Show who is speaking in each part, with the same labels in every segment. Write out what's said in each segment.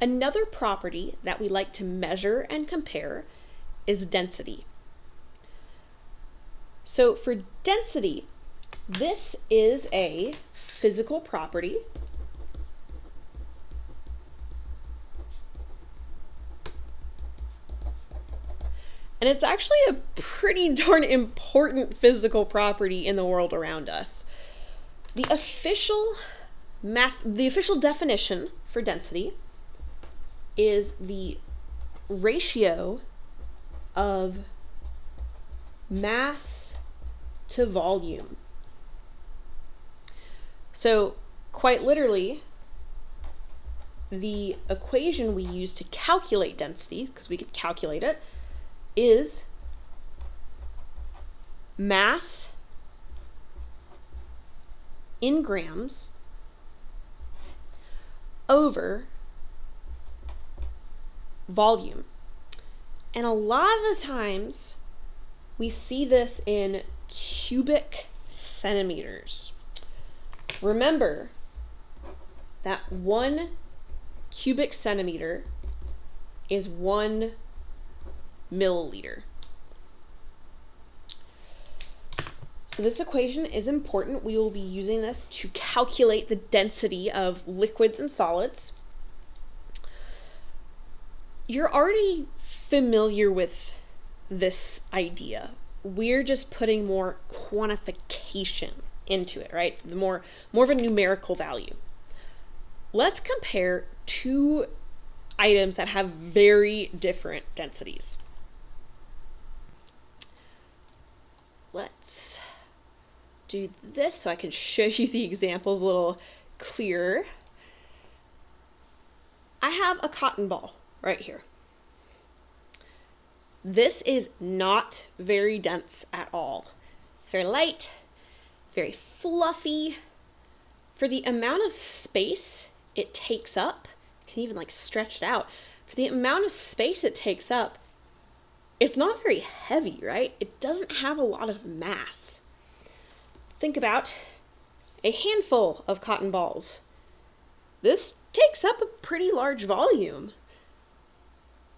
Speaker 1: Another property that we like to measure and compare is density. So for density, this is a physical property. And it's actually a pretty darn important physical property in the world around us. The official math the official definition for density is the ratio of mass to volume. So, quite literally, the equation we use to calculate density, because we could calculate it, is mass in grams over volume. And a lot of the times we see this in cubic centimeters. Remember that one cubic centimeter is one milliliter. So this equation is important. We will be using this to calculate the density of liquids and solids. You're already familiar with this idea. We're just putting more quantification into it, right? The more more of a numerical value. Let's compare two items that have very different densities. Let's do this so I can show you the examples a little clearer. I have a cotton ball right here. This is not very dense at all. It's very light, very fluffy. For the amount of space it takes up, I can even like stretch it out. For the amount of space it takes up, it's not very heavy, right? It doesn't have a lot of mass. Think about a handful of cotton balls. This takes up a pretty large volume,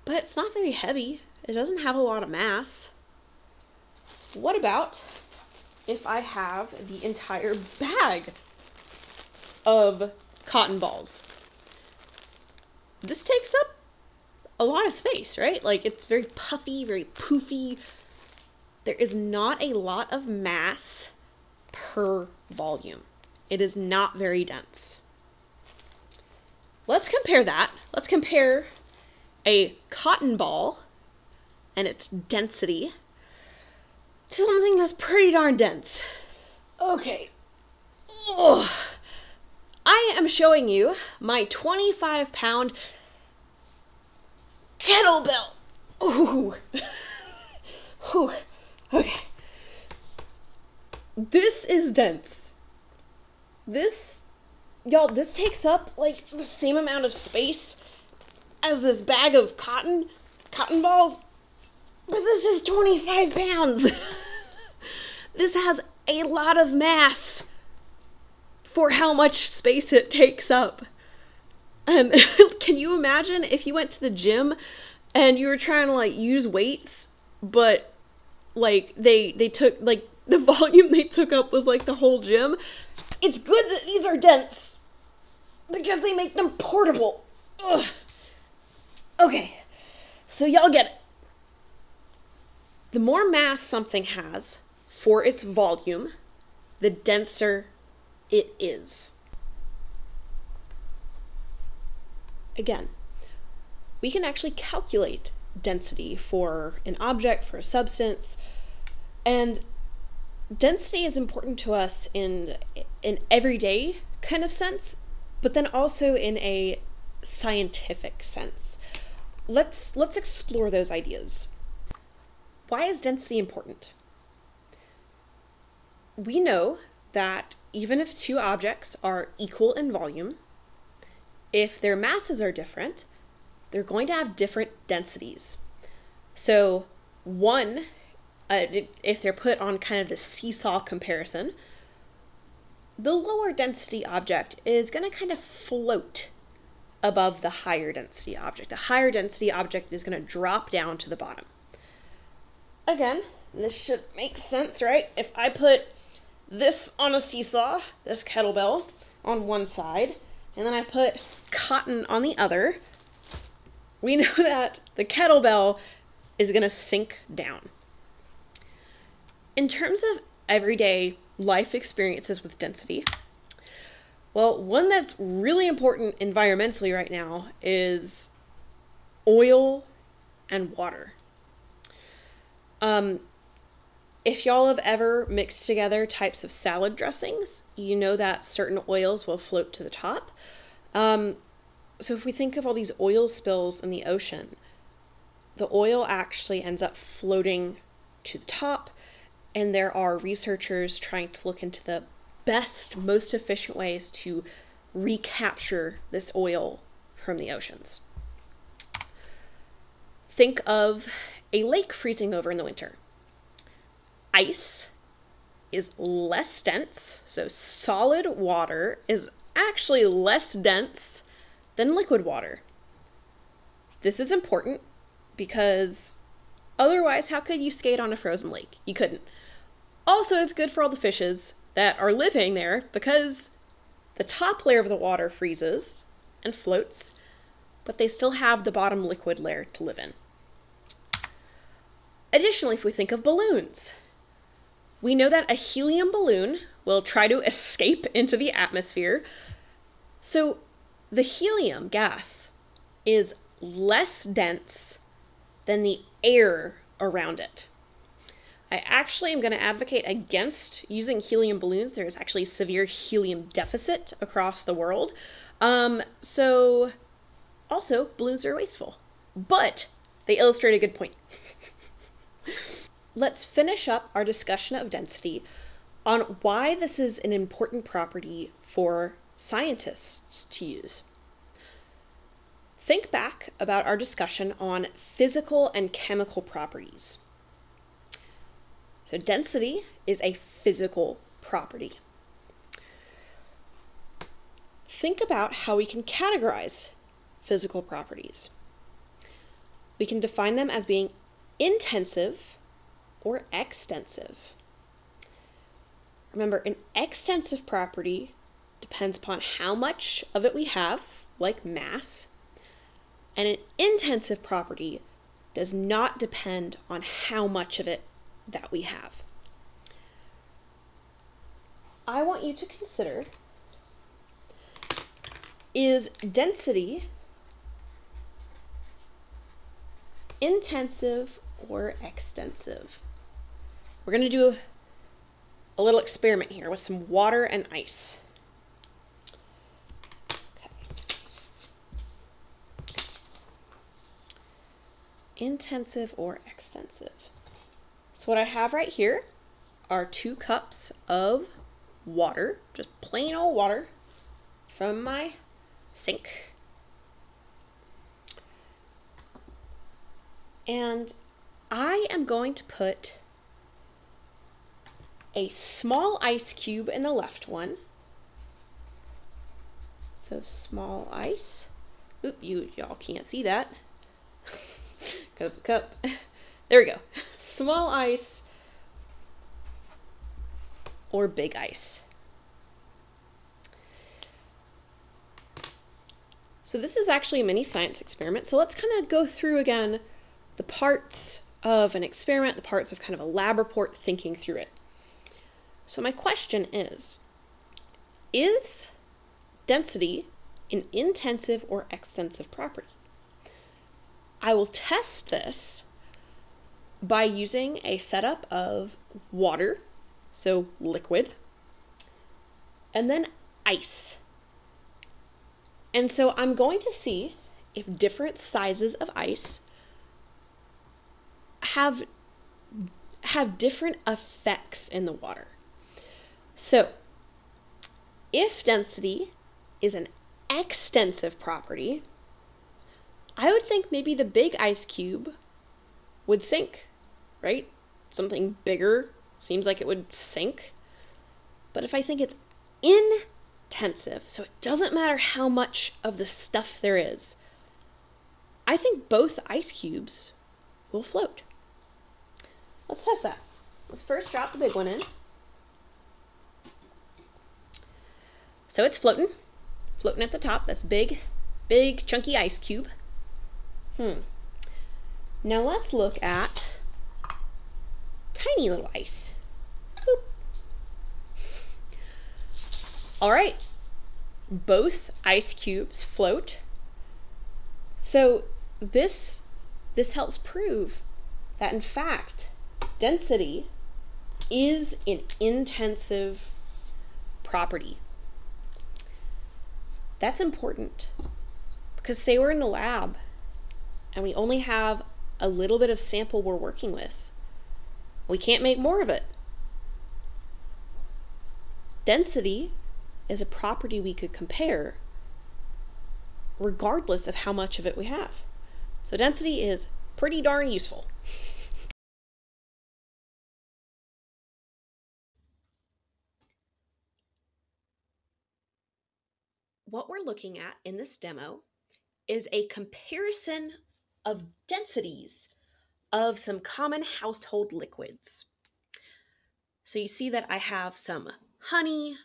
Speaker 1: but it's not very heavy. It doesn't have a lot of mass. What about if I have the entire bag of cotton balls? This takes up a lot of space, right? Like it's very puffy, very poofy. There is not a lot of mass per volume. It is not very dense. Let's compare that. Let's compare a cotton ball and its density to something that's pretty darn dense. Okay. Ugh. I am showing you my 25 pound kettlebell. Ooh. Ooh. Okay. This is dense. This, y'all, this takes up like the same amount of space as this bag of cotton, cotton balls. But this is 25 pounds. this has a lot of mass for how much space it takes up. And can you imagine if you went to the gym and you were trying to like use weights, but like they they took like the volume they took up was like the whole gym. It's good that these are dense because they make them portable. Ugh. Okay, so y'all get it. The more mass something has for its volume, the denser it is. Again, we can actually calculate density for an object, for a substance, and density is important to us in an everyday kind of sense, but then also in a scientific sense. Let's let's explore those ideas. Why is density important? We know that even if two objects are equal in volume, if their masses are different, they're going to have different densities. So, one uh, if they're put on kind of the seesaw comparison, the lower density object is going to kind of float above the higher density object. The higher density object is going to drop down to the bottom. Again, this should make sense, right? If I put this on a seesaw, this kettlebell on one side, and then I put cotton on the other, we know that the kettlebell is going to sink down. In terms of everyday life experiences with density, well, one that's really important environmentally right now is oil and water. Um, if y'all have ever mixed together types of salad dressings, you know that certain oils will float to the top. Um, so if we think of all these oil spills in the ocean, the oil actually ends up floating to the top, and there are researchers trying to look into the best, most efficient ways to recapture this oil from the oceans. Think of a lake freezing over in the winter. Ice is less dense, so solid water is actually less dense than liquid water. This is important because otherwise, how could you skate on a frozen lake? You couldn't. Also, it's good for all the fishes that are living there because the top layer of the water freezes and floats, but they still have the bottom liquid layer to live in. Additionally, if we think of balloons, we know that a helium balloon will try to escape into the atmosphere. So the helium gas is less dense than the air around it. I actually am going to advocate against using helium balloons. There is actually severe helium deficit across the world. Um, so, also, balloons are wasteful, but they illustrate a good point. Let's finish up our discussion of density on why this is an important property for scientists to use. Think back about our discussion on physical and chemical properties. So density is a physical property. Think about how we can categorize physical properties. We can define them as being intensive or extensive. Remember, an extensive property depends upon how much of it we have, like mass, and an intensive property does not depend on how much of it that we have. I want you to consider is density intensive or extensive? We're going to do a little experiment here with some water and ice. Okay. Intensive or extensive? So what I have right here are two cups of water, just plain old water from my sink. And I am going to put a small ice cube in the left one. So small ice. Oop, you y'all can't see that because the cup. there we go small ice or big ice. So this is actually a mini science experiment. So let's kind of go through again the parts of an experiment, the parts of kind of a lab report, thinking through it. So my question is, is density an intensive or extensive property? I will test this by using a setup of water, so liquid, and then ice. And so I'm going to see if different sizes of ice have have different effects in the water. So, if density is an extensive property, I would think maybe the big ice cube would sink right? Something bigger seems like it would sink. But if I think it's intensive, so it doesn't matter how much of the stuff there is. I think both ice cubes will float. Let's test that. Let's first drop the big one in. So it's floating, floating at the top. That's big, big chunky ice cube. Hmm. Now let's look at tiny little ice. Boop. All right, both ice cubes float. So this this helps prove that in fact density is an intensive property. That's important because say we're in the lab and we only have a little bit of sample we're working with. We can't make more of it. Density is a property we could compare regardless of how much of it we have. So density is pretty darn useful. what we're looking at in this demo is a comparison of densities of some common household liquids. So you see that I have some honey,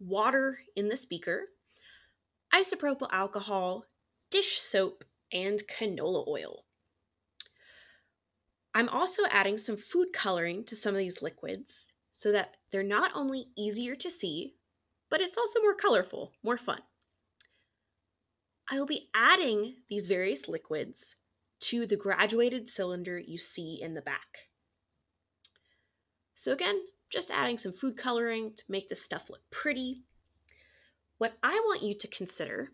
Speaker 1: water in the beaker, isopropyl alcohol, dish soap, and canola oil. I'm also adding some food coloring to some of these liquids so that they're not only easier to see, but it's also more colorful, more fun. I will be adding these various liquids to the graduated cylinder you see in the back. So again, just adding some food coloring to make this stuff look pretty. What I want you to consider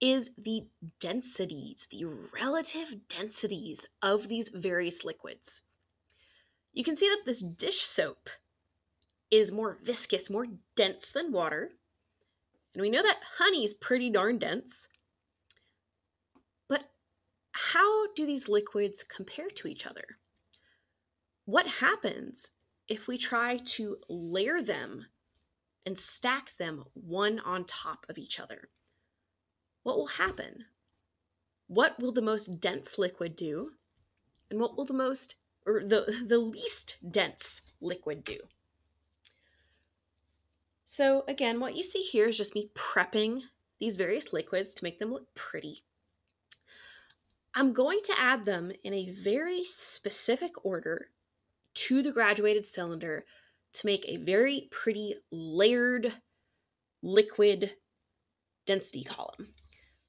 Speaker 1: is the densities, the relative densities of these various liquids. You can see that this dish soap is more viscous, more dense than water, and we know that honey is pretty darn dense. How do these liquids compare to each other? What happens if we try to layer them and stack them one on top of each other? What will happen? What will the most dense liquid do? And what will the most or the, the least dense liquid do? So again, what you see here is just me prepping these various liquids to make them look pretty. I'm going to add them in a very specific order to the graduated cylinder to make a very pretty layered liquid density column.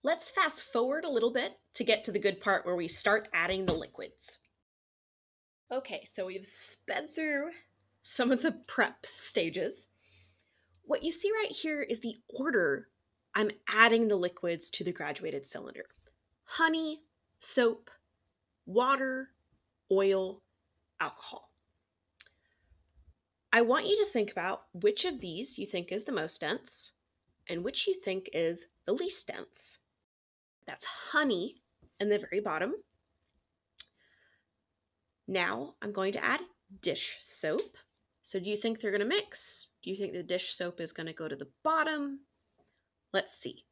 Speaker 1: Let's fast forward a little bit to get to the good part where we start adding the liquids. Okay, so we've sped through some of the prep stages. What you see right here is the order I'm adding the liquids to the graduated cylinder. Honey, soap, water, oil, alcohol. I want you to think about which of these you think is the most dense and which you think is the least dense. That's honey in the very bottom. Now I'm going to add dish soap. So do you think they're going to mix? Do you think the dish soap is going to go to the bottom? Let's see.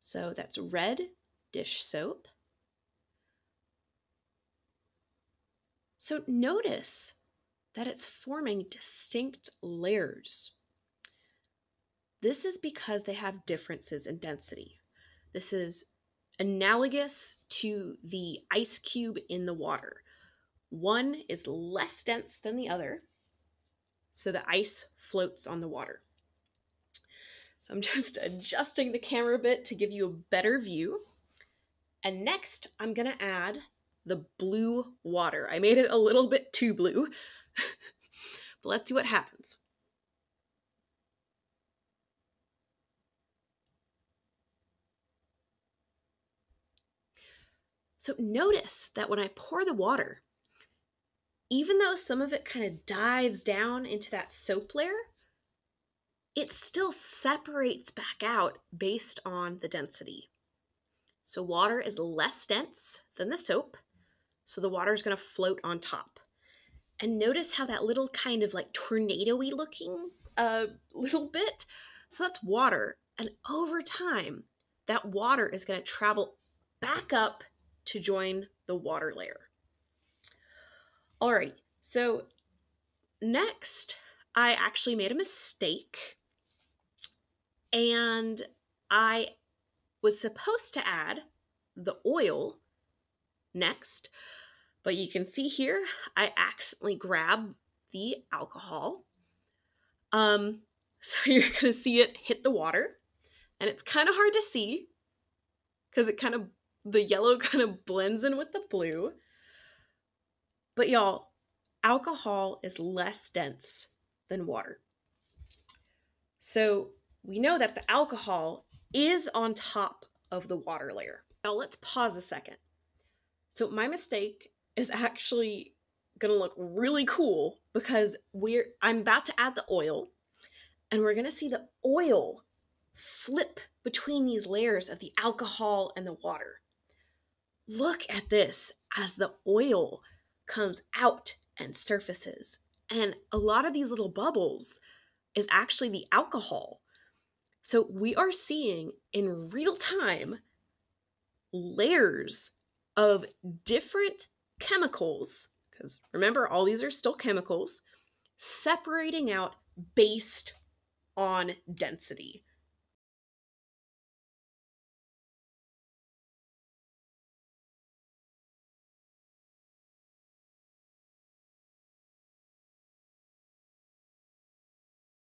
Speaker 1: So that's red dish soap. So notice that it's forming distinct layers. This is because they have differences in density. This is analogous to the ice cube in the water. One is less dense than the other, so the ice floats on the water. So I'm just adjusting the camera a bit to give you a better view. And next, I'm going to add the blue water. I made it a little bit too blue, but let's see what happens. So notice that when I pour the water, even though some of it kind of dives down into that soap layer, it still separates back out based on the density. So water is less dense than the soap, so the water is going to float on top. And notice how that little kind of like tornado-y looking a little bit. So that's water. And over time, that water is going to travel back up to join the water layer. All right, so next, I actually made a mistake and I was supposed to add the oil next, but you can see here I accidentally grabbed the alcohol. Um, so you're going to see it hit the water, and it's kind of hard to see because it kind of the yellow kind of blends in with the blue. But y'all, alcohol is less dense than water. So we know that the alcohol is on top of the water layer. Now let's pause a second. So my mistake is actually gonna look really cool because we're I'm about to add the oil and we're gonna see the oil flip between these layers of the alcohol and the water. Look at this as the oil comes out and surfaces. And a lot of these little bubbles is actually the alcohol. So we are seeing in real time layers of different chemicals, because remember, all these are still chemicals, separating out based on density.